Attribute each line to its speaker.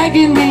Speaker 1: tagging me